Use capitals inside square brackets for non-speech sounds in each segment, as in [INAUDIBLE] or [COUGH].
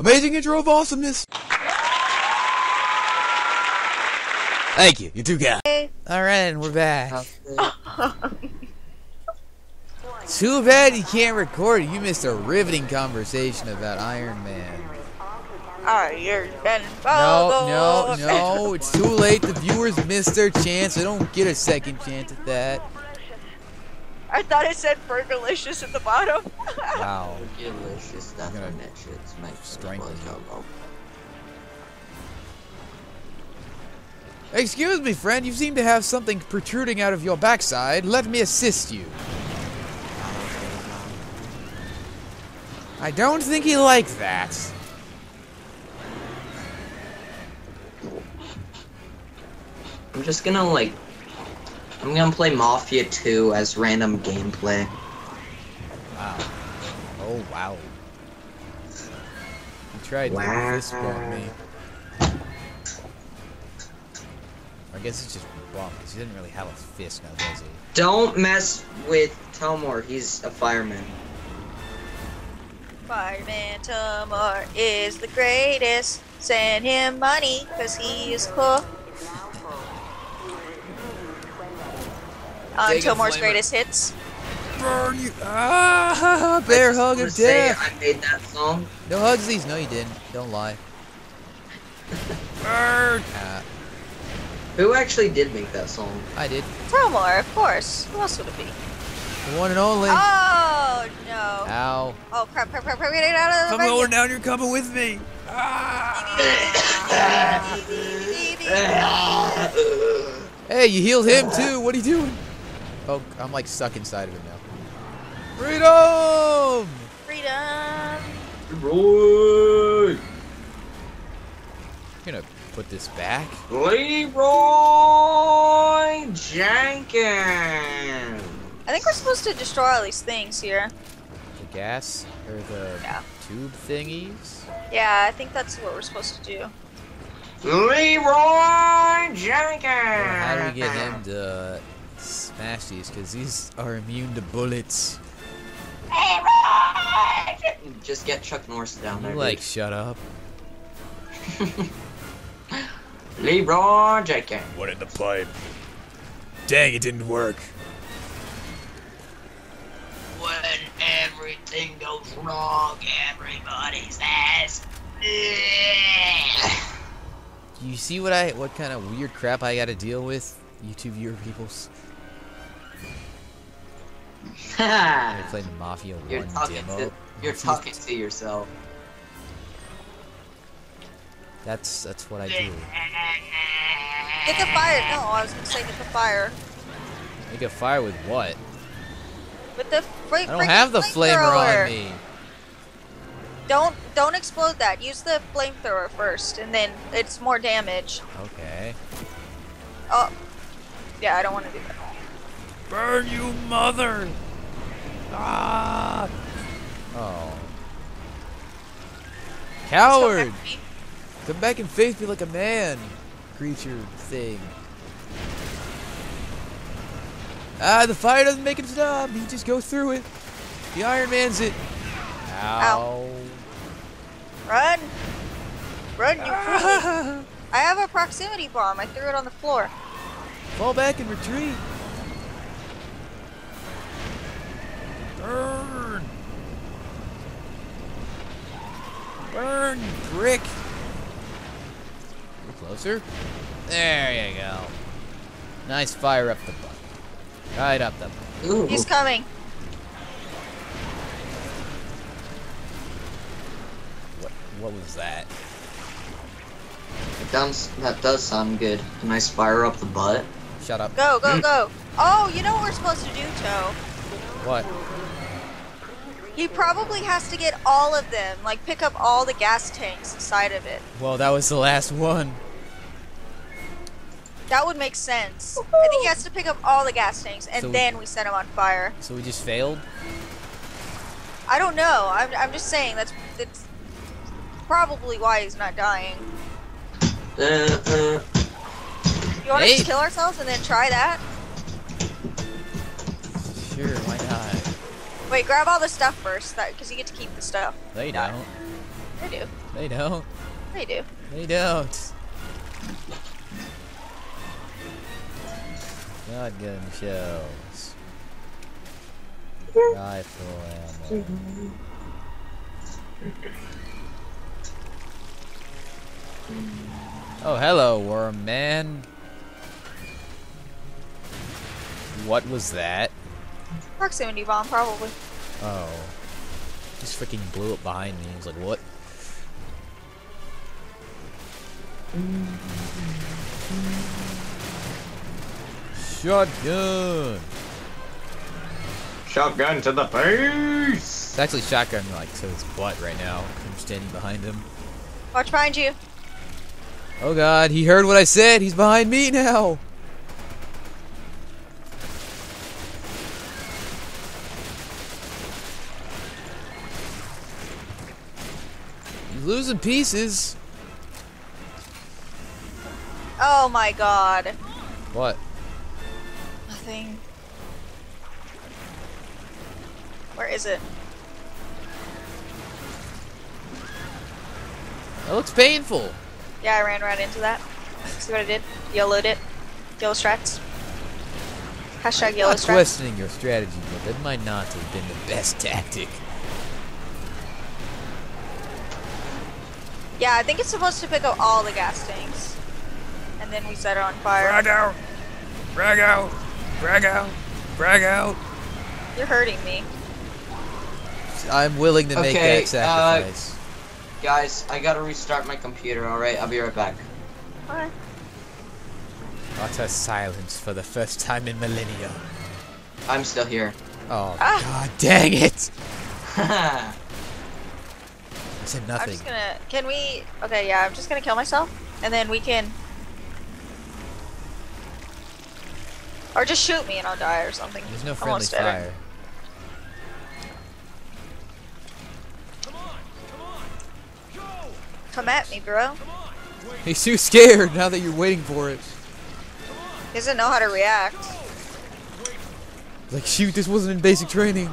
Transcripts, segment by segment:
Amazing intro of awesomeness. Thank you. You too got. All right, and we're back. [LAUGHS] Too bad you can't record. You missed a riveting conversation about Iron Man. Iron Man. No, no, no. It's too late. The viewers missed their chance. They don't get a second chance at that. I thought it said Fergalicious at the bottom. [LAUGHS] Wow. Delicious stuff gonna on that shit's my strangle you. Choco. Excuse me, friend. You seem to have something protruding out of your backside. Let me assist you. I don't think he liked that. I'm just gonna like I'm gonna play Mafia 2 as random gameplay. Wow. Oh, wow. He tried Wow. to fist bump me. I guess it's just bump, because he didn't really have a fist now, does he? Don't mess with Toemor, he's a fireman. Fireman Toemor is the greatest. Send him money, cause he is cool. On Dig a Toemor's greatest hits. Burn you! Ah! [LAUGHS] Bear I hug wanna of say death! I made that song. No hugs these. No, you didn't. Don't lie. Burn! Ah, Who actually did make that song? I did. Toemor, of course. Who else would it be? The one and only. Oh no! Ow. Oh crap! Crap! Crap! Crap! Get out of the I'm venue. going down. You're coming with me. Ah! [LAUGHS] [LAUGHS] Hey, you healed him too. What are you doing? Oh, I'm like stuck inside of him now. Freedom! Freedom. Leroy! I'm gonna put this back. Leroy Jenkins! I think we're supposed to destroy all these things here. The gas or the Yeah. tube thingies. Yeah, I think that's what we're supposed to do. Leroy Jenkins! Well, how do we get him to smash these? Because these are immune to bullets. Hey, Just get Chuck Norris down there. You like, shut up. dude. [LAUGHS] Leroy What in the pipe? Dang, it didn't work. When everything goes wrong, everybody says. You see what I, what kind of weird crap I gotta deal with? YouTube viewer peoples. I played [LAUGHS] the Mafia 1 You're talking demo. to you're talking to yourself. That's that's what I do. Get the fire. No, I was gonna say get the fire. Make a fire with what? With the fr- I don't have the flamer on me. Don't don't explode that. Use the flamethrower first, and then it's more damage. Okay. Oh, yeah, I don't want to do that. Burn you mother! Ah! Oh. Coward! Come back and face me like a man, creature thing. Ah, the fire doesn't make him stop. He just goes through it. The Iron Man's it. Ow. Run, run, you fool! Ah. I have a proximity bomb. I threw it on the floor. Fall back and retreat. Burn. Burn, you prick. Closer. There you go. Nice fire up the butt. Right up the butt. Ooh. He's coming. What, what was that? That does, that does sound good. A nice fire up the butt. Shut up. Go, go, [CLEARS THROAT] go. Oh, you know what we're supposed to do, Toe? What? He probably has to get all of them. Like pick up all the gas tanks inside of it. Well, that was the last one. That would make sense. I think he has to pick up all the gas tanks, and So- then we set him on fire. So we just failed? I don't know. I'm, I'm just saying that's that's probably why he's not dying. Uh, uh, You want Hey. us to kill ourselves and then try that? Sure, why not? Wait, grab all the stuff first, because you get to keep the stuff. They don't. They do. They don't. They do. They don't. Shotgun shells. Rifle ammo. Oh, hello, worm man. What was that? Proximity bomb, probably. Oh. Just freaking blew up behind me. I was like, what? Shotgun! Shotgun to the face. It's actually shotgun like to his butt right now. I'm standing behind him. Watch behind you. Oh god, he heard what I said. He's behind me now. He's losing pieces. Oh my god. What? Nothing. Where is it? That looks painful. Yeah, I ran right into that. See what I did? Yellowed it. Yellow strats. Hashtag yellow not strats. questioning your strategy, but that might not have been the best tactic. Yeah, I think it's supposed to pick up all the gas tanks. And then we set it on fire. out! Frag out! Frag out! Frag out! You're hurting me. I'm willing to make Okay, that sacrifice. Guys, I gotta restart my computer. All right, I'll be right back. Alright. Utter silence for the first time in millennia. I'm still here. Oh, Ah. god dang it! [LAUGHS] I said I'm just gonna. Can we? Okay, yeah, I'm just gonna kill myself. And then we can. Or just shoot me and I'll die or something. There's no friendly almost fire. Come at me, bro. He's too scared now that you're waiting for it. He doesn't know how to react. Like, shoot, this wasn't in basic training.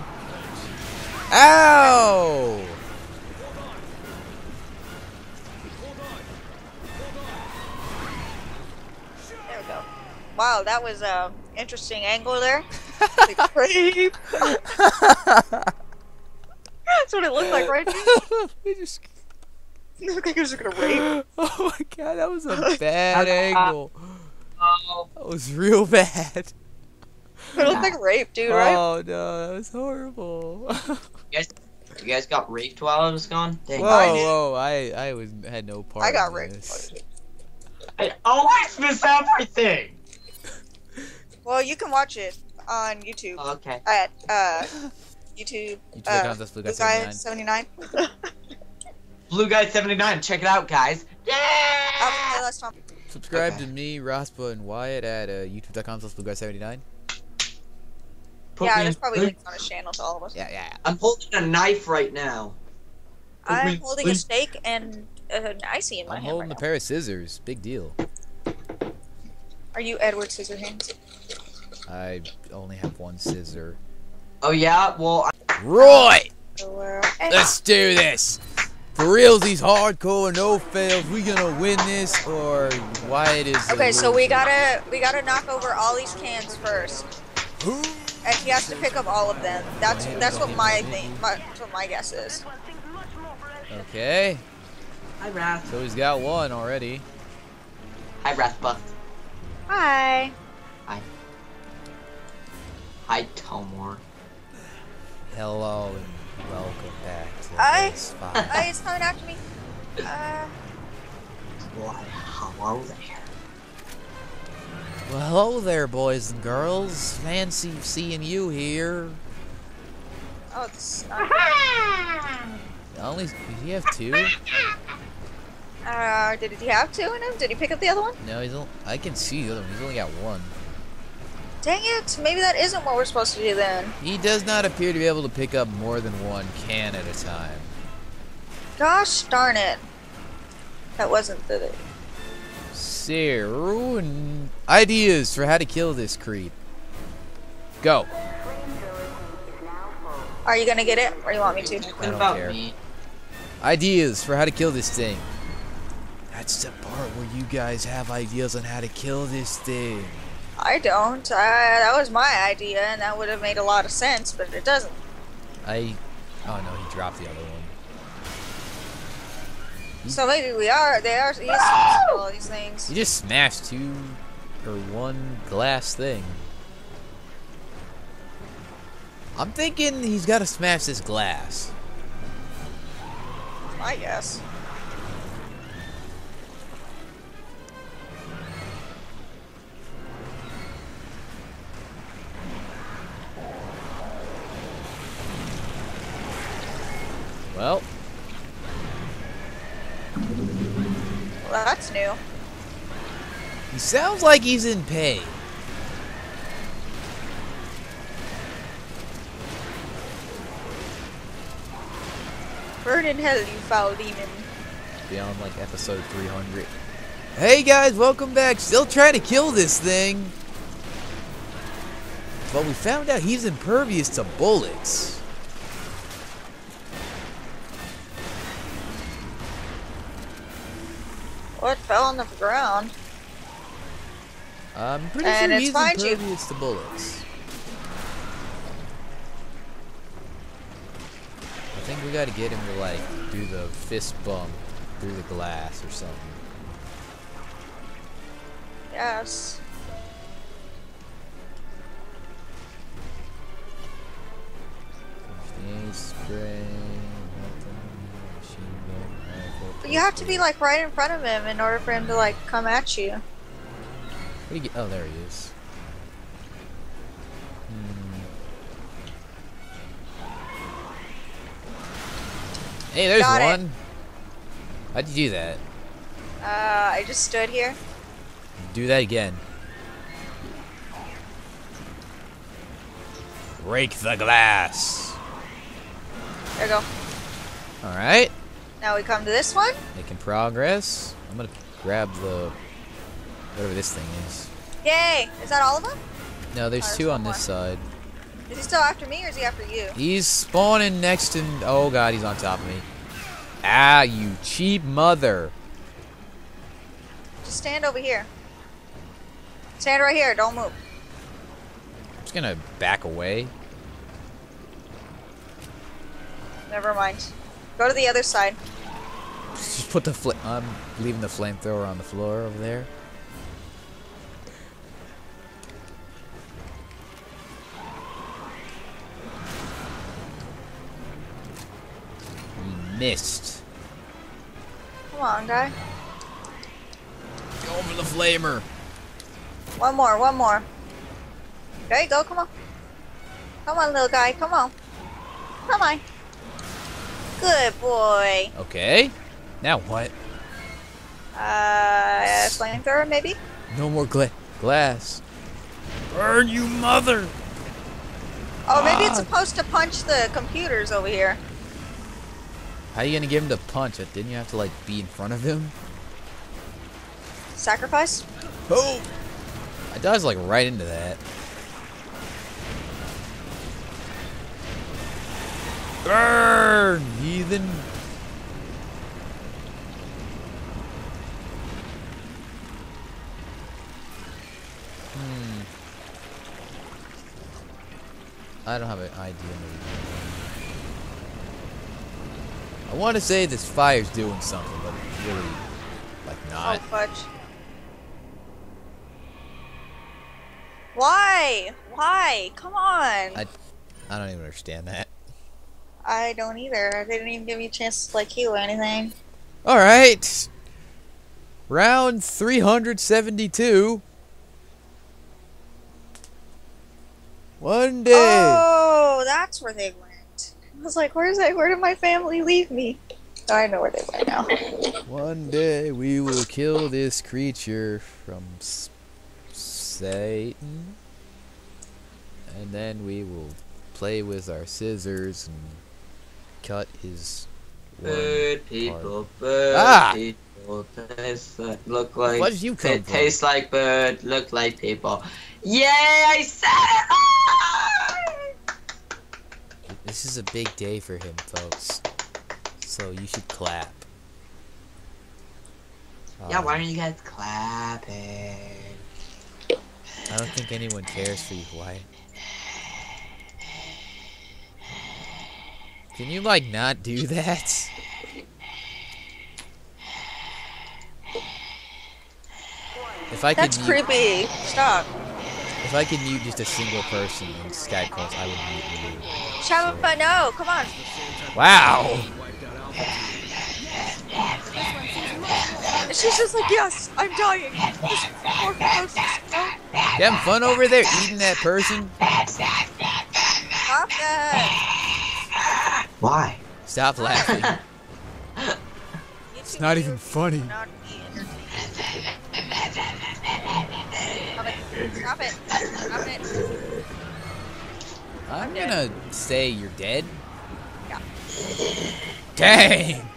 Ow! Wow, that was a interesting angle there. [LAUGHS] Like, rape. That's what it looked like, right? [LAUGHS] We just- It looked like he was gonna rape. [GASPS] oh my god, that was a [LAUGHS] bad angle. Oh, That was real bad. It looked like rape, dude, right? Oh no, that was horrible. whoa, you guys, you guys got raped while I was gone. Dang. I whoa, I I was had no part. I got in raped. this. I always miss everything. Well, you can watch it on YouTube Oh, okay. at uh, [LAUGHS] YouTube. You Uh, Blue Guy Blue Guy 79. 79. [LAUGHS] Blue Guy 79. Check it out, guys. Yeah. Oh, okay, let's talk. Subscribe Okay. to me, Raspa, and Wyatt at uh, youtube.com slash blueguy79. Yeah, me there's in- probably links on his channel to all of us. Yeah, yeah. I'm holding a knife right now. Put I'm holding put- a steak and an icy in my I'm hand holding right a pair of scissors. Big deal. Now. Are you Edward Scissorhands? I only have one scissor. Oh yeah. Well, I- Right! Well, eh, Let's do this! For real, realsies, hardcore, no fails. We gonna win this, or Wyatt is. a Okay, so we gotta we gotta knock over all these cans first, and he has to pick up all of them. That's that's what my thing. My, that's what my guess is. Okay, hi Wrath. so he's got one already. Hi Wrathbuff. Hi. Hi Toemor. Hello and welcome back to Hi. this fight. Hi, it's coming after me. Uh, Why? Hello there. Well, hello there, boys and girls. Fancy seeing you here. oh, it's not. Only, You have two? Uh, did he have two in him? Did he pick up the other one? No, he's only, I can see the other one. He's only got one. Dang it! Maybe that isn't what we're supposed to do then. He does not appear to be able to pick up more than one can at a time. Gosh darn it! That wasn't the. So, ideas for how to kill this creep. Go. Are you gonna get it, or you want me to? What don't about care. me? Ideas for how to kill this thing. That's the part where you guys have ideas on how to kill this thing. I don't. I, that was my idea, and that would have made a lot of sense, but it doesn't. I. Oh no, he dropped the other one. So maybe we are. They are. He's supposed ah! all these things. You just smashed two or one glass thing. I'm thinking he's got to smash this glass. I guess. Sounds like he's in pain. Burn in hell, you foul demon. Beyond like episode 300. Hey guys, welcome back. Still trying to kill this thing. But we found out he's impervious to bullets. What fell on the ground? I'm pretty And sure it's he's behind you. impervious to bullets. I think we gotta get him to like do the fist bump through the glass or something. Yes. Spray, weapon, machine gun, rifle, But you have to be like right in front of him in order for him to like come at you. Where do you get? Oh, there he is. Hmm. Hey, there's Got it. one. How'd you do that? Uh, I just stood here. Do that again. Break the glass. There you go. All right, Now we come to this one. making progress. I'm gonna grab the whatever this thing is. Yay! Is that all of them? No, there's Oh, two on this side. Is he still after me or is he after you? He's spawning next to. Oh god, he's on top of me. Ah, you cheap mother. Just stand over here. Stand right here. Don't move. I'm just gonna back away. Never mind. Go to the other side. Just put the fl- I'm leaving the flamethrower on the floor over there. Missed. Come on, guy. Go for the flamer. One more. One more. There you go. Come on. Come on, little guy. Come on. Come on. Good boy. Okay. Now what? Uh, flamethrower maybe? No more gla- glass. Burn you mother! Oh, maybe it's Ah. supposed to punch the computers over here. How are you gonna get him to punch it? Didn't you have to like be in front of him? Sacrifice? Oh! I dodged like right into that. Burn, heathen! Hmm. I don't have an idea. Maybe. I want to say this fire's doing something, but it's really, like, Oh, not. fudge. Why? Why? Come on. I, I don't even understand that. I don't either. They didn't even give me a chance to like heal or anything. All right. Round 372. One day. Oh, that's where they went. I was like, where's that? Where did my family leave me? I know where they went now. [LAUGHS] One day we will kill this creature from S- Satan. And then we will play with our scissors and cut his worm Bird part. people, bird Ah! people, taste like, look like, What did you come ta- from? taste like bird, look like people. Yay! I said it! Ah! This is a big day for him, folks. So you should clap. Yeah, Um, why aren't you guys clapping? I don't think anyone cares for you, Wyatt. Can you like not do that? If I could That's mute, creepy. Stop. If I could mute just a single person in Skype calls, I would mute you. Shabba, no, come on. Wow. And she's just like, yes, I'm dying. This poor person. No, You having fun over there eating that person? stop that. Why? Stop laughing. [LAUGHS] It's not even funny. Not be entertained. Stop it. Stop it. Stop it. I'm gonna say you're dead. Yeah. Dang.